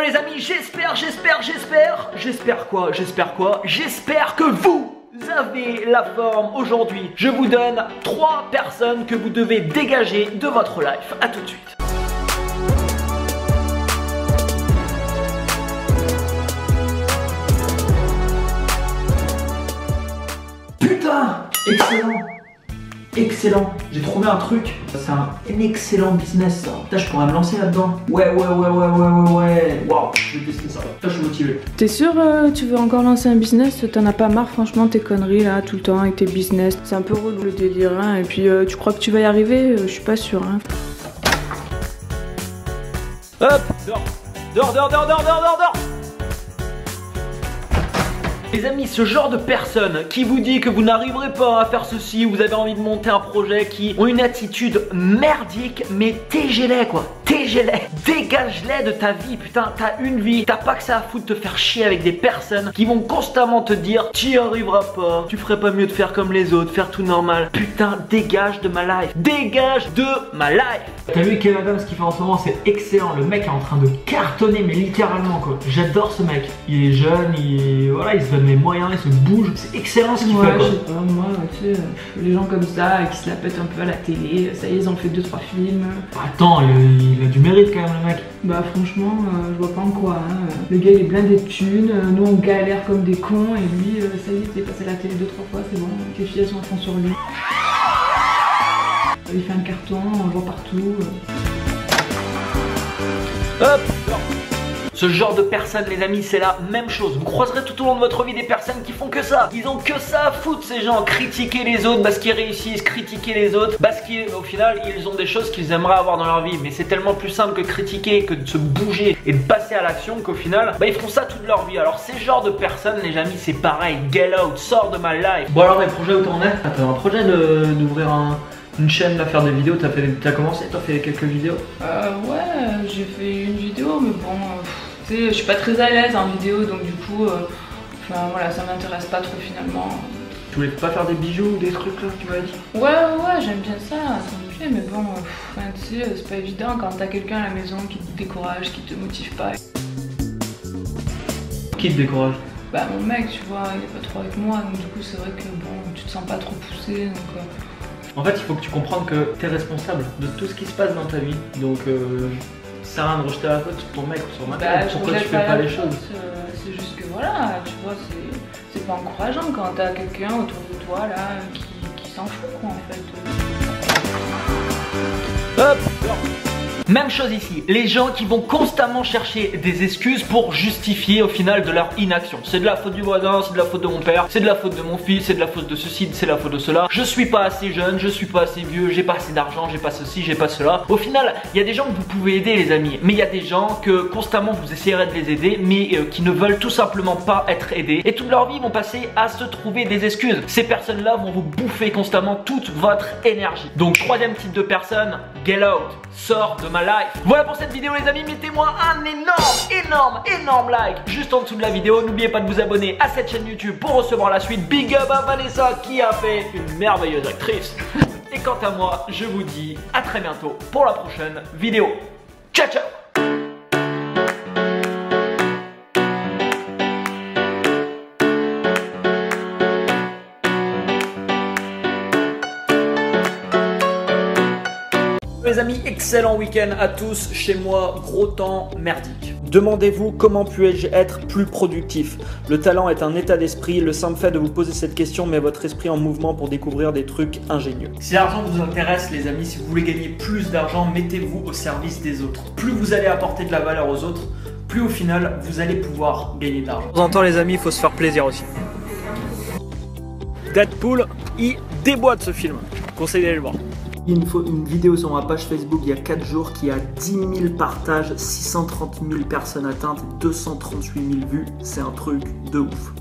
Les amis, j'espère, j'espère, j'espère, j'espère quoi, j'espère quoi, j'espère que vous avez la forme aujourd'hui. Je vous donne trois personnes que vous devez dégager de votre life. A tout de suite. Putain Excellent Excellent J'ai trouvé un truc, c'est un, excellent business ça. Putain, je pourrais me lancer là-dedans. Ouais, ouais, ouais, ouais, ouais, ouais, ouais. Waouh, je vais tester ça. Putain, je suis motivé. T'es sûr euh, tu veux encore lancer un business T'en as pas marre franchement tes conneries là tout le temps avec tes business C'est un peu relou le délire hein. Et puis euh, tu crois que tu vas y arriver Euh, Je suis pas sûre hein. Hop Dors Dors, dors, dors, dors, dors, dors, dors les amis, ce genre de personne qui vous dit que vous n'arriverez pas à faire ceci, vous avez envie de monter un projet, qui ont une attitude merdique, mais tégez-les quoi, tégez-les, dégage-les de ta vie, putain, t'as une vie, t'as pas que ça à foutre de te faire chier avec des personnes qui vont constamment te dire tu y arriveras pas, tu ferais pas mieux de faire comme les autres, faire tout normal, putain, dégage de ma life, dégage de ma life. T'as vu Kevin Adams ce qu'il fait en ce moment, c'est excellent, le mec est en train de cartonner, mais littéralement quoi, j'adore ce mec, il est jeune, il, voilà, il se donne les moyens, il se bouge, c'est excellent ce qu'il Ouais, fait je sais pas, moi, tu sais, euh, les gens comme ça qui se la pètent un peu à la télé, ça y est, ils ont fait 2-3 films. Attends, il, il a du mérite quand même le mec. Bah franchement, euh, je vois pas en quoi. Hein. Le gars il est blindé de thunes, euh, nous on galère comme des cons et lui, euh, ça y est, il est passé à la télé 2-3 fois, c'est bon, les filles elles sont à fond sur lui. Il fait un carton, on le voit partout. euh. Hop ce genre de personnes, les amis, c'est la même chose. Vous croiserez tout au long de votre vie des personnes qui font que ça. Ils ont que ça à foutre, ces gens. Critiquer les autres parce qu'ils réussissent, critiquer les autres parce qu'au final, ils ont des choses qu'ils aimeraient avoir dans leur vie. Mais c'est tellement plus simple que critiquer, que de se bouger et de passer à l'action qu'au final, bah, ils font ça toute leur vie. Alors, ces genres de personnes, les amis, c'est pareil. Get out, sors de ma life. Bon, alors, les projets où t'en es T'as un projet d'ouvrir une chaîne, de faire des vidéos. T'as as commencé, t'as fait quelques vidéos Euh, ouais, j'ai fait une vidéo, mais bon, euh, je suis pas très à l'aise en vidéo, donc du coup, euh, enfin voilà, ça m'intéresse pas trop finalement. Tu voulais pas faire des bijoux ou des trucs là tu m'as dit? Ouais, ouais, j'aime bien ça, ça me plaît, mais bon, enfin, tu sais, c'est pas évident quand t'as quelqu'un à la maison qui te décourage, qui te motive pas. Qui te décourage? Bah, mon mec, tu vois, il est pas trop avec moi, donc du coup, c'est vrai que bon, tu te sens pas trop poussé, donc. euh, En fait, il faut que tu comprennes que tu es responsable de tout ce qui se passe dans ta vie. Donc, euh, sert à rien de rejeter la faute ton mec ou sur ma Bah, Pourquoi tu fais pas les choses euh, C'est juste que voilà, tu vois, c'est- c'est pas encourageant quand t'as quelqu'un autour de toi là qui, qui s'en fout quoi en fait. Hop Même chose ici, les gens qui vont constamment chercher des excuses pour justifier au final de leur inaction. C'est de la faute du voisin, c'est de la faute de mon père, c'est de la faute de mon fils, c'est de la faute de ceci, c'est de la faute de cela. Je suis pas assez jeune, je suis pas assez vieux, j'ai pas assez d'argent, j'ai pas ceci, j'ai pas cela. Au final, il y a des gens que vous pouvez aider les amis, mais il y a des gens que constamment vous essayerez de les aider, mais euh, qui ne veulent tout simplement pas être aidés. Et toute leur vie vont passer à se trouver des excuses. Ces personnes-là vont vous bouffer constamment toute votre énergie. Donc troisième type de personne, get out, sors de ma life. Voilà pour cette vidéo les amis, mettez-moi un énorme, énorme, énorme like juste en dessous de la vidéo. N'oubliez pas de vous abonner à cette chaîne YouTube pour recevoir la suite. Big up à Vanessa qui a fait une merveilleuse actrice. Et quant à moi, je vous dis à très bientôt pour la prochaine vidéo. Ciao ciao Les amis, excellent week-end à tous. Chez moi, gros temps merdique. Demandez-vous comment puis-je être plus productif? Le talent est un état d'esprit. Le simple fait de vous poser cette question met votre esprit en mouvement pour découvrir des trucs ingénieux. Si l'argent vous intéresse, les amis, si vous voulez gagner plus d'argent, mettez-vous au service des autres. Plus vous allez apporter de la valeur aux autres, plus au final vous allez pouvoir gagner de l'argent. De temps en temps, les amis, il faut se faire plaisir aussi. Deadpool, il déboîte ce film. Conseil d'aller le voir. Une, une vidéo sur ma page Facebook il y a 4 jours qui a 10 000 partages, 630 000 personnes atteintes, 238 000 vues. C'est un truc de ouf.